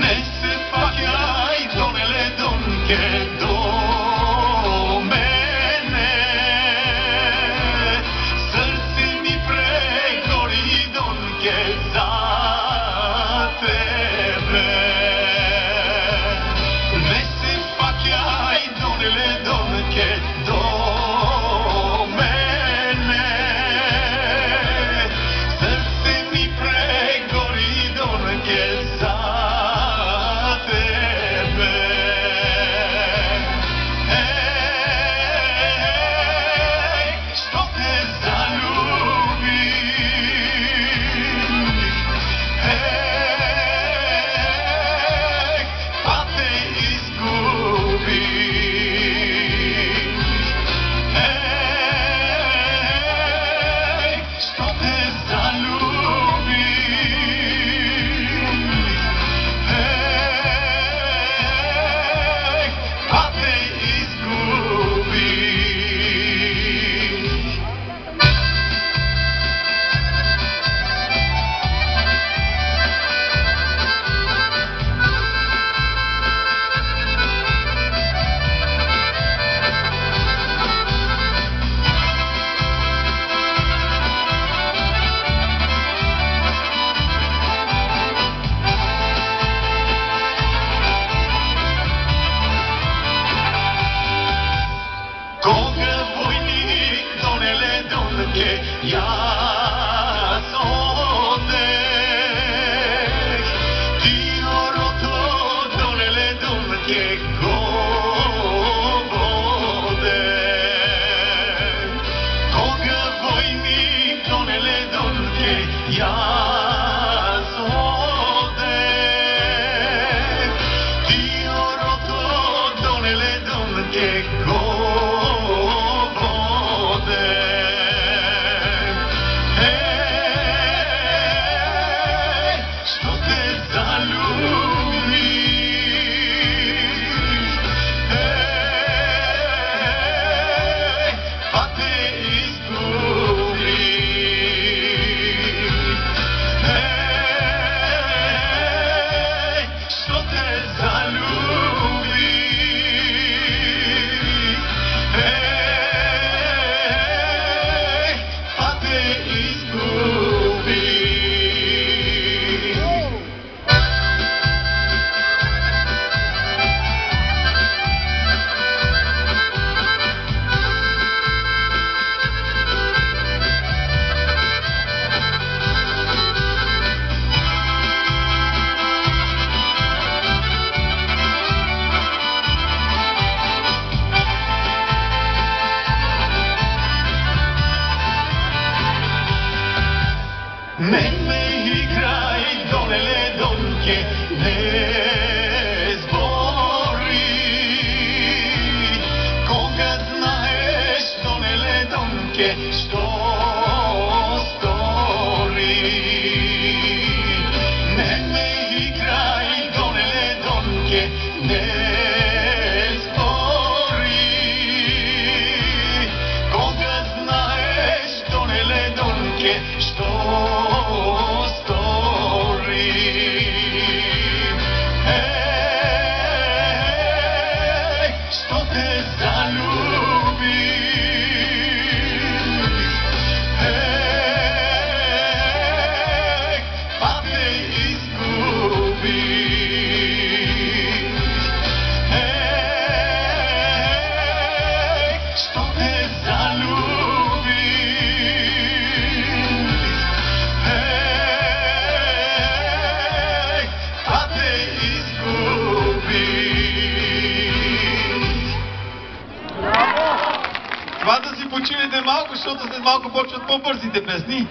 Nesse pakjaitolele donke domene. Srcilni pregori donke za tebe Nesse pakjaitolele donke domene. Yeah. και στο στόλι. Ναι, με υγρά ειδών ελέτων και ναι, σπορεί. Κόγκας να έστων ελέτων και στο στόλι. Ε, ε, ε, στο τεζαλούμπι малко, защото след малко почват по-бързите песни.